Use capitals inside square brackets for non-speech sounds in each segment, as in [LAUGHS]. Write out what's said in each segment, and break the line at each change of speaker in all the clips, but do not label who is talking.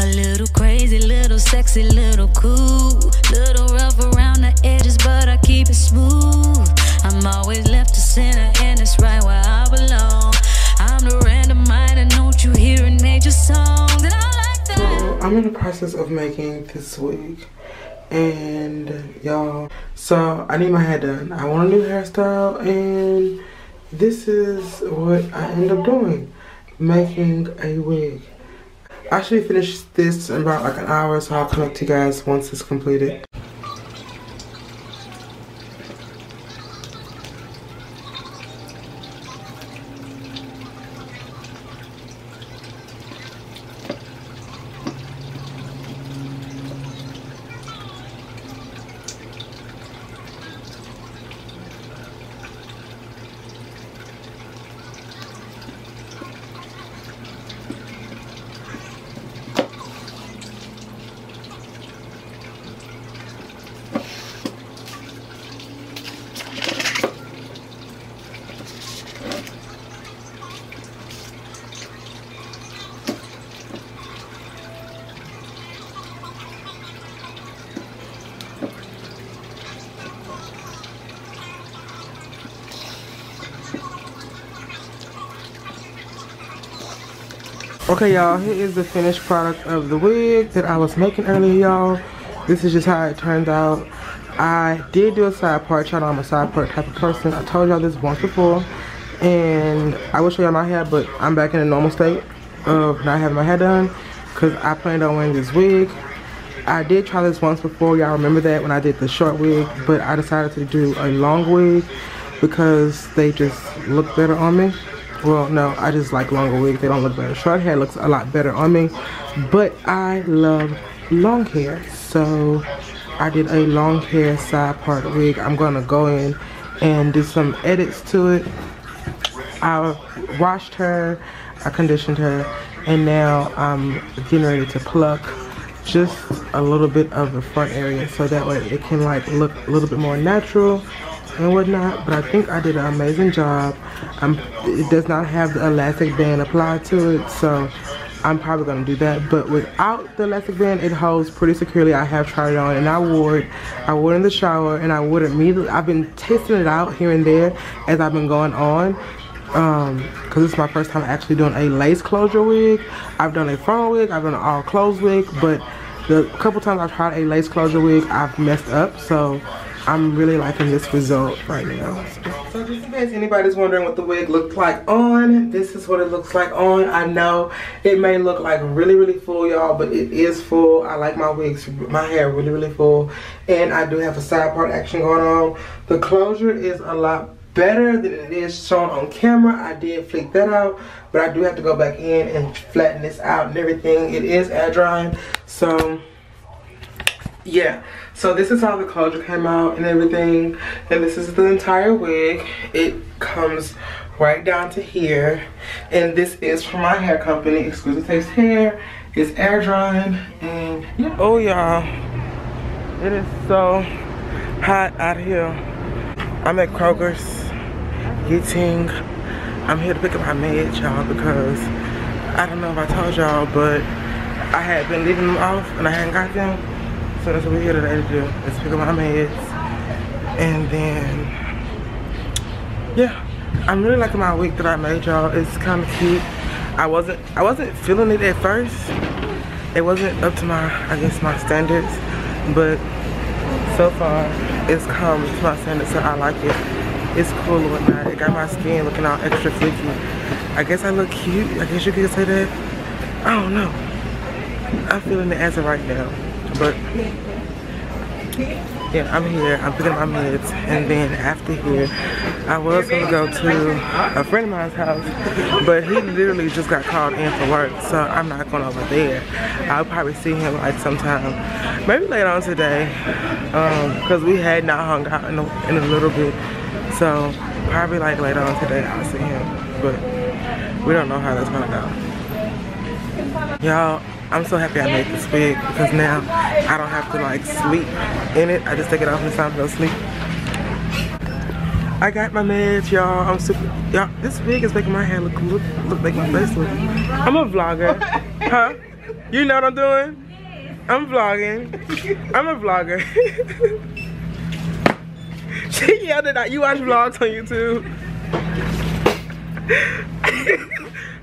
A little crazy, little sexy, little cool. Little rough around the edges, but I keep it smooth. I'm always left to center, and it's right where I belong. I'm the random mind, and don't you hear it major songs? And I like that.
So I'm in the process of making this wig. And y'all, so I need my hair done. I want a new hairstyle and this is what I end up doing. Making a wig. I actually finished this in about like an hour so I'll connect to you guys once it's completed. Okay, y'all, here is the finished product of the wig that I was making earlier, y'all. This is just how it turned out. I did do a side part, y'all know I'm a side part type of person. I told y'all this once before, and I will show y'all my hair, but I'm back in a normal state of not having my hair done, because I planned on wearing this wig. I did try this once before, y'all remember that when I did the short wig, but I decided to do a long wig because they just look better on me well no i just like longer wigs. They don't look better. Short hair looks a lot better on me but i love long hair. So i did a long hair side part wig. I'm gonna go in and do some edits to it. I washed her i conditioned her and now i'm getting ready to pluck just a little bit of the front area so that way it can like look a little bit more natural and whatnot but i think i did an amazing job it does not have the elastic band applied to it, so I'm probably gonna do that. But without the elastic band, it holds pretty securely. I have tried it on and I wore it. I wore it in the shower and I wore it immediately. I've been testing it out here and there as I've been going on. Um, cause this is my first time actually doing a lace closure wig. I've done a front wig, I've done an all closed wig, but the couple times I've tried a lace closure wig, I've messed up. So I'm really liking this result right now. So just in case anybody's wondering what the wig looked like on, this is what it looks like on. I know it may look like really, really full, y'all, but it is full. I like my wigs, my hair really, really full. And I do have a side part action going on. The closure is a lot better than it is shown on camera. I did flick that out, but I do have to go back in and flatten this out and everything. It is air drying, so yeah. So this is how the closure came out and everything. And this is the entire wig. It comes right down to here. And this is from my hair company. Exquisite taste hair it's air drying. And yeah. Oh y'all. It is so hot out here. I'm at Kroger's getting i'm here to pick up my meds y'all because i don't know if i told y'all but i had been leaving them off and i hadn't got them so that's what we're here today to do. Is pick up my meds. And then, yeah. I'm really liking my wig that I made, y'all. It's kind of cute. I wasn't, I wasn't feeling it at first. It wasn't up to my, I guess, my standards. But so far, it's come to my standards, so I like it. It's cool and whatnot. It got my skin looking all extra flaky. I guess I look cute. I guess you could say that. I don't know. I'm feeling the answer right now. But yeah, I'm here. I'm picking up my meds, and then after here, I was gonna go to a friend of mine's house, but he literally just got called in for work, so I'm not going over there. I'll probably see him like sometime, maybe later on today, because um, we had not hung out in a, in a little bit. So probably like later on today, I'll see him, but we don't know how that's gonna go. Y'all, I'm so happy I made this wig because now I don't have to like sleep in it. I just take it off and time to go sleep. I got my meds, y'all. I'm super, y'all. This wig is making my hair look, look, look like my face look. I'm a vlogger, huh? You know what I'm doing? I'm vlogging. I'm a vlogger. [LAUGHS] she yelled it out. You watch vlogs on YouTube? [LAUGHS]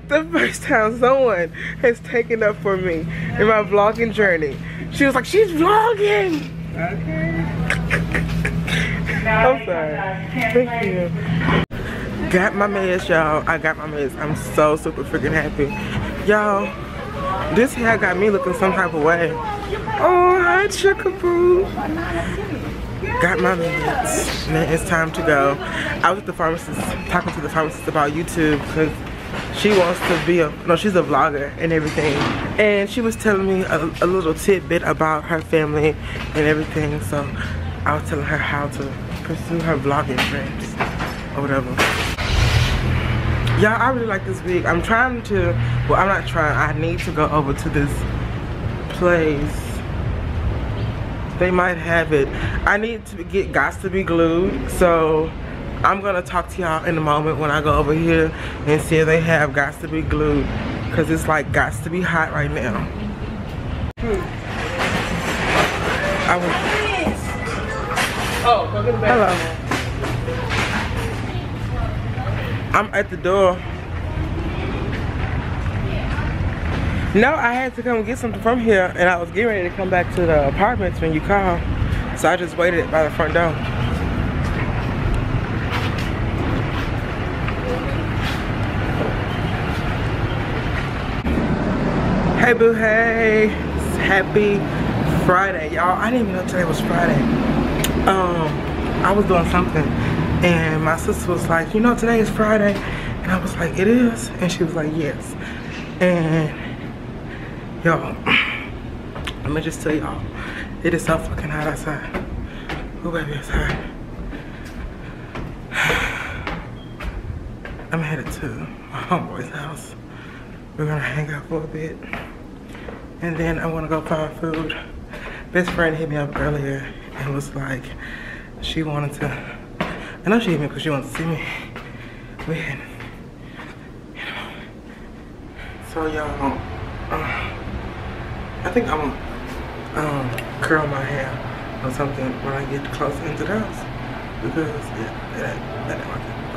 the first time someone has taken up for me in my vlogging journey. She was like, she's vlogging. Okay. I'm sorry. Thank you. Got my meds, y'all. I got my meds. I'm so super freaking happy. Y'all, this hair got me looking some type of way. Oh, hi, Chickaboo. Got my meds. Man, it's time to go. I was at the pharmacist, talking to the pharmacist about YouTube because she wants to be a, no, she's a vlogger and everything. And she was telling me a, a little tidbit about her family and everything. So I was telling her how to pursue her vlogging dreams or whatever. Y'all, I really like this wig. I'm trying to, well, I'm not trying. I need to go over to this place they might have it i need to get Got2b Glued so i'm gonna talk to y'all in a moment when i go over here and see if they have Got2b Glued because it's like got to be hot right now I was, oh hello i'm at the door No, I had to come get something from here and I was getting ready to come back to the apartments when you called. So I just waited by the front door. Hey boo, hey. Happy Friday. Y'all, I didn't even know today was Friday. Um, I was doing something and my sister was like, you know today is Friday? And I was like, it is? And she was like, yes. And Y'all, [CLEARS THROAT] let me just tell y'all, it is so fucking hot outside. Oh baby, it's hot. [SIGHS] I'm headed to my homeboy's house. We're gonna hang out for a bit. And then I wanna go find food. Best friend hit me up earlier and was like, she wanted to, I know she hit me because she wanted to see me. Had, you know. So y'all, uh, I think I'm gonna um, curl my hair or something when I get closer into the house because yeah, that, that ain't working.